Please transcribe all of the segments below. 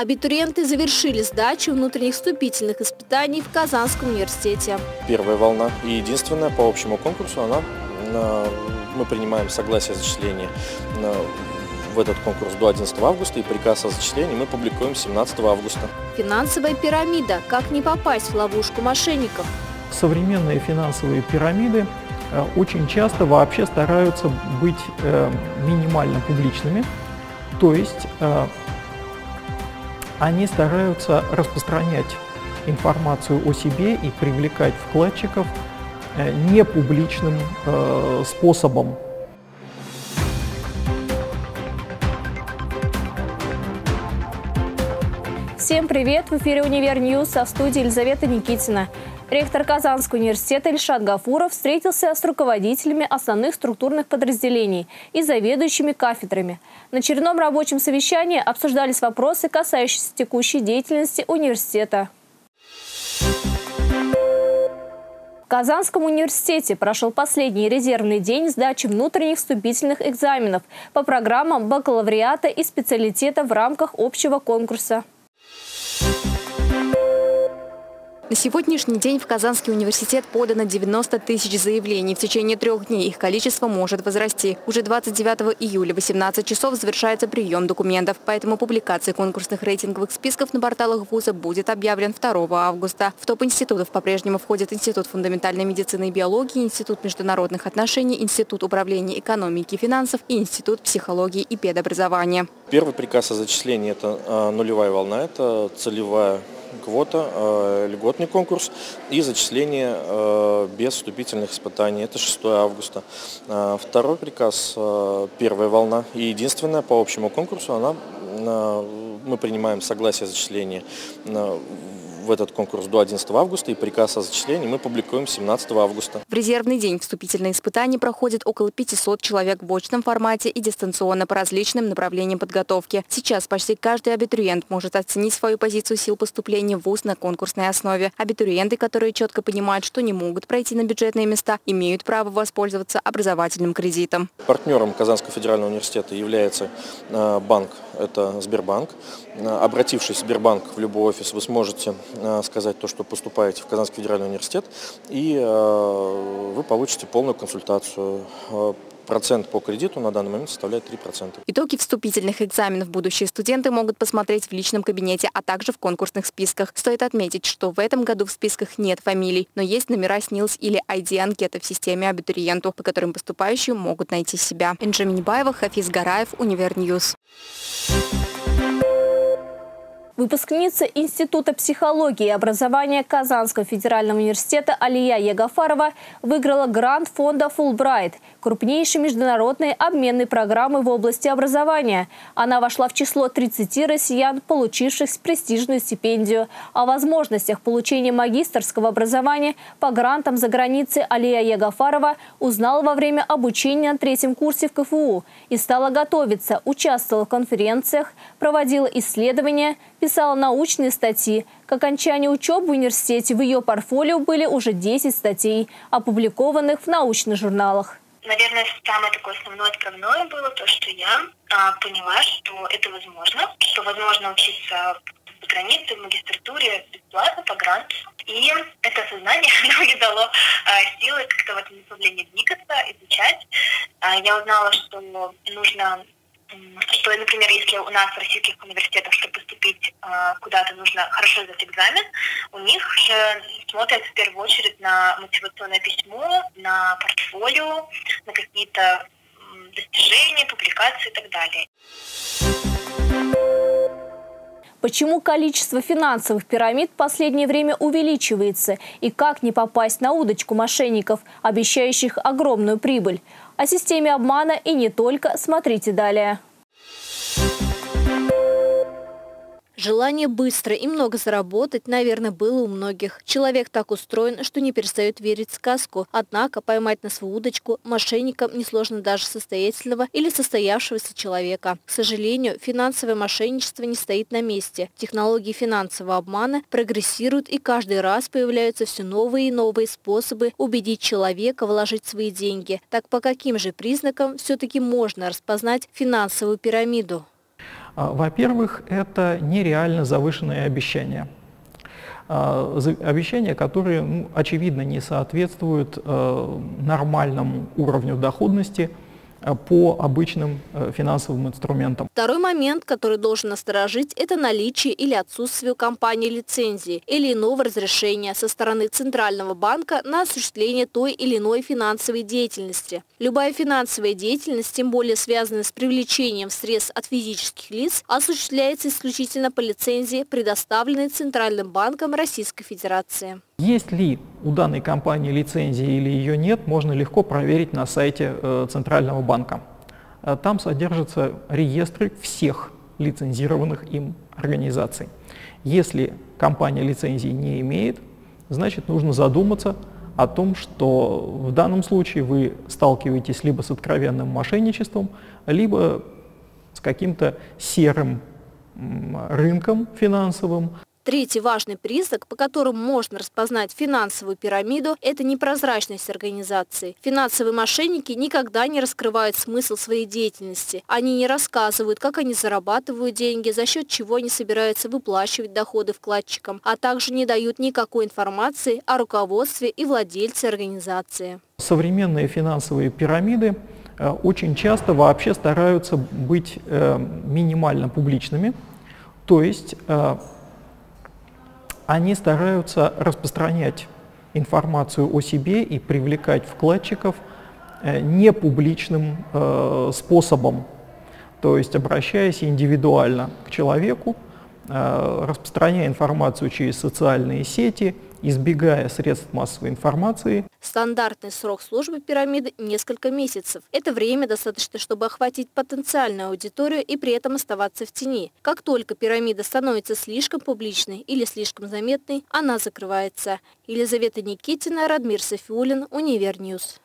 Абитуриенты завершили сдачу внутренних вступительных испытаний в Казанском университете. Первая волна и единственная по общему конкурсу, она, мы принимаем согласие о зачислении в этот конкурс до 11 августа и приказ о зачислении мы публикуем 17 августа. Финансовая пирамида. Как не попасть в ловушку мошенников? Современные финансовые пирамиды э, очень часто вообще стараются быть э, минимально публичными, то есть э, они стараются распространять информацию о себе и привлекать вкладчиков непубличным способом. Всем привет! В эфире «Универ Ньюс» а в студии Елизавета Никитина. Ректор Казанского университета Ильшат Гафуров встретился с руководителями основных структурных подразделений и заведующими кафедрами. На очередном рабочем совещании обсуждались вопросы, касающиеся текущей деятельности университета. В Казанском университете прошел последний резервный день сдачи внутренних вступительных экзаменов по программам бакалавриата и специалитета в рамках общего конкурса. На сегодняшний день в Казанский университет подано 90 тысяч заявлений. В течение трех дней их количество может возрасти. Уже 29 июля 18 часов завершается прием документов. Поэтому публикация конкурсных рейтинговых списков на порталах вуза будет объявлен 2 августа. В топ институтов по-прежнему входят Институт фундаментальной медицины и биологии, Институт международных отношений, Институт управления экономики и финансов и Институт психологии и педобразования. Первый приказ о зачислении – это а, нулевая волна, это целевая квота, э, льготный конкурс и зачисление э, без вступительных испытаний. Это 6 августа. Э, второй приказ, первая волна и единственная по общему конкурсу, она, мы принимаем согласие зачисления в этот конкурс до 11 августа и приказ о зачислении мы публикуем 17 августа. В резервный день вступительные испытания проходят около 500 человек в очном формате и дистанционно по различным направлениям подготовки. Сейчас почти каждый абитуриент может оценить свою позицию сил поступления в ВУЗ на конкурсной основе. Абитуриенты, которые четко понимают, что не могут пройти на бюджетные места, имеют право воспользоваться образовательным кредитом. Партнером Казанского федерального университета является э, банк, это Сбербанк. Э, обратившись в Сбербанк в любой офис, вы сможете Э, сказать то, что поступаете в Казанский федеральный университет, и э, вы получите полную консультацию. Процент по кредиту на данный момент составляет 3%. Итоги вступительных экзаменов будущие студенты могут посмотреть в личном кабинете, а также в конкурсных списках. Стоит отметить, что в этом году в списках нет фамилий, но есть номера СНИЛС или ID-анкеты в системе «Абитуриент», по которым поступающие могут найти себя. Инжа Минибаева, Хафиз Гараев, Универньюз. Выпускница Института психологии и образования Казанского федерального университета Алия Ягафарова выиграла грант фонда «Фулбрайт» – крупнейшей международной обменной программы в области образования. Она вошла в число 30 россиян, получивших престижную стипендию. О возможностях получения магистрского образования по грантам за границей Алия Ягафарова узнала во время обучения на третьем курсе в КФУ и стала готовиться, участвовала в конференциях, проводила исследования – писала научные статьи. К окончанию учебы в университете в ее портфолио были уже 10 статей, опубликованных в научных журналах. Наверное, самое такое основное отправное было то, что я а, поняла, что это возможно, что возможно учиться за границей, в магистратуре бесплатно, по гранту. И это сознание мне дало а, силы как-то в этом направлении двигаться, изучать. А, я узнала, что нужно что, например, если у нас в российских университетах, чтобы поступить э, куда-то, нужно хорошо сдать экзамен, у них же смотрят в первую очередь на мотивационное письмо, на портфолио, на какие-то достижения, публикации и так далее. Почему количество финансовых пирамид в последнее время увеличивается и как не попасть на удочку мошенников, обещающих огромную прибыль? О системе обмана и не только смотрите далее. Желание быстро и много заработать, наверное, было у многих. Человек так устроен, что не перестает верить в сказку. Однако поймать на свою удочку мошенникам несложно даже состоятельного или состоявшегося человека. К сожалению, финансовое мошенничество не стоит на месте. Технологии финансового обмана прогрессируют и каждый раз появляются все новые и новые способы убедить человека вложить свои деньги. Так по каким же признакам все-таки можно распознать финансовую пирамиду? Во-первых, это нереально завышенные обещания. Обещания, которые, ну, очевидно, не соответствуют нормальному уровню доходности – Э, по обычным э, финансовым инструментам. Второй момент, который должен насторожить, это наличие или отсутствие у компании лицензии или иного разрешения со стороны Центрального банка на осуществление той или иной финансовой деятельности. Любая финансовая деятельность, тем более связанная с привлечением средств от физических лиц, осуществляется исключительно по лицензии, предоставленной Центральным банком Российской Федерации. Есть ли у данной компании лицензия или ее нет, можно легко проверить на сайте э, Центрального банка. Э, там содержатся реестры всех лицензированных им организаций. Если компания лицензии не имеет, значит нужно задуматься о том, что в данном случае вы сталкиваетесь либо с откровенным мошенничеством, либо с каким-то серым рынком финансовым, Третий важный признак, по которому можно распознать финансовую пирамиду, это непрозрачность организации. Финансовые мошенники никогда не раскрывают смысл своей деятельности. Они не рассказывают, как они зарабатывают деньги, за счет чего они собираются выплачивать доходы вкладчикам, а также не дают никакой информации о руководстве и владельце организации. Современные финансовые пирамиды э, очень часто вообще стараются быть э, минимально публичными, то есть э, они стараются распространять информацию о себе и привлекать вкладчиков э, непубличным э, способом, то есть обращаясь индивидуально к человеку, э, распространяя информацию через социальные сети – избегая средств массовой информации. Стандартный срок службы пирамиды – несколько месяцев. Это время достаточно, чтобы охватить потенциальную аудиторию и при этом оставаться в тени. Как только пирамида становится слишком публичной или слишком заметной, она закрывается. Елизавета Никитина, Радмир Софиулин, Универньюз.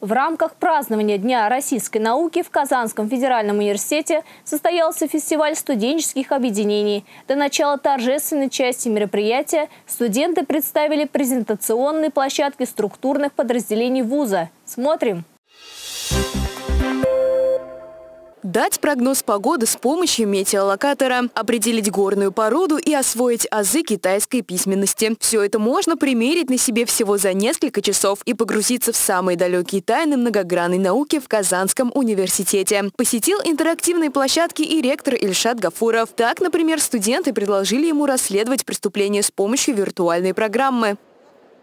В рамках празднования Дня российской науки в Казанском федеральном университете состоялся фестиваль студенческих объединений. До начала торжественной части мероприятия студенты представили презентационные площадки структурных подразделений вуза. Смотрим! Дать прогноз погоды с помощью метеолокатора, определить горную породу и освоить азы китайской письменности. Все это можно примерить на себе всего за несколько часов и погрузиться в самые далекие тайны многогранной науки в Казанском университете. Посетил интерактивные площадки и ректор Ильшат Гафуров. Так, например, студенты предложили ему расследовать преступления с помощью виртуальной программы.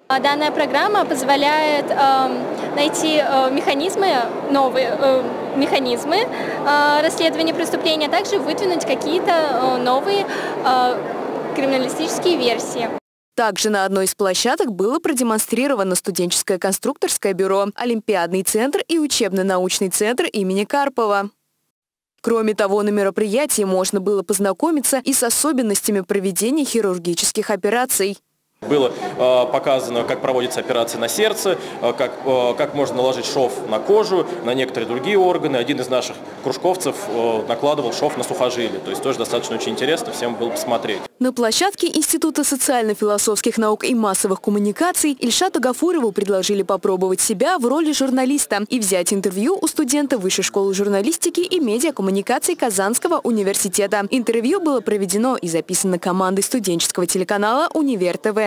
А данная программа позволяет э, найти э, механизмы, новые э, механизмы э, расследования преступления, а также выдвинуть какие-то новые криминалистические версии. Также на одной из площадок было продемонстрировано студенческое конструкторское бюро, Олимпиадный центр и учебно-научный центр имени Карпова. Кроме того, на мероприятии можно было познакомиться и с особенностями проведения хирургических операций. Было э, показано, как проводится операция на сердце, э, как, э, как можно наложить шов на кожу, на некоторые другие органы. Один из наших кружковцев э, накладывал шов на сухожилие. То есть тоже достаточно очень интересно, всем было посмотреть. На площадке Института социально-философских наук и массовых коммуникаций Ильшату Гафурову предложили попробовать себя в роли журналиста и взять интервью у студента Высшей школы журналистики и медиакоммуникаций Казанского университета. Интервью было проведено и записано командой студенческого телеканала «Универ ТВ»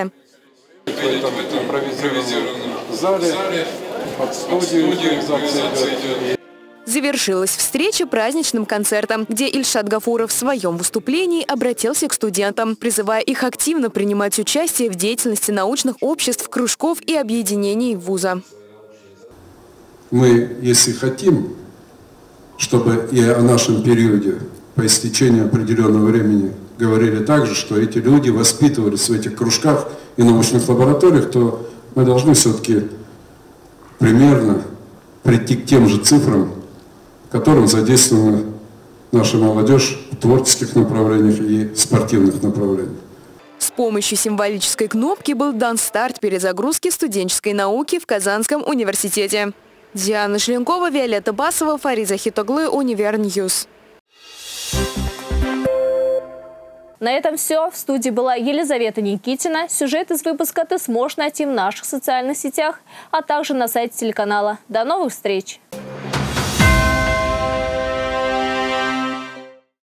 в этом импровизированном зале под студию Завершилась встреча праздничным концертом, где Ильшат Гафуров в своем выступлении обратился к студентам, призывая их активно принимать участие в деятельности научных обществ, кружков и объединений вуза. Мы, если хотим, чтобы и о нашем периоде по истечении определенного времени говорили также, что эти люди воспитывались в этих кружках и научных лабораториях, то мы должны все-таки примерно прийти к тем же цифрам, которым задействована наша молодежь в творческих направлениях и спортивных направлениях. С помощью символической кнопки был дан старт перезагрузки студенческой науки в Казанском университете. Диана Шленкова, Виолетта Басова, Фариза Хитоглы, Универньюз. На этом все. В студии была Елизавета Никитина. Сюжет из выпуска ты сможешь найти в наших социальных сетях, а также на сайте телеканала. До новых встреч!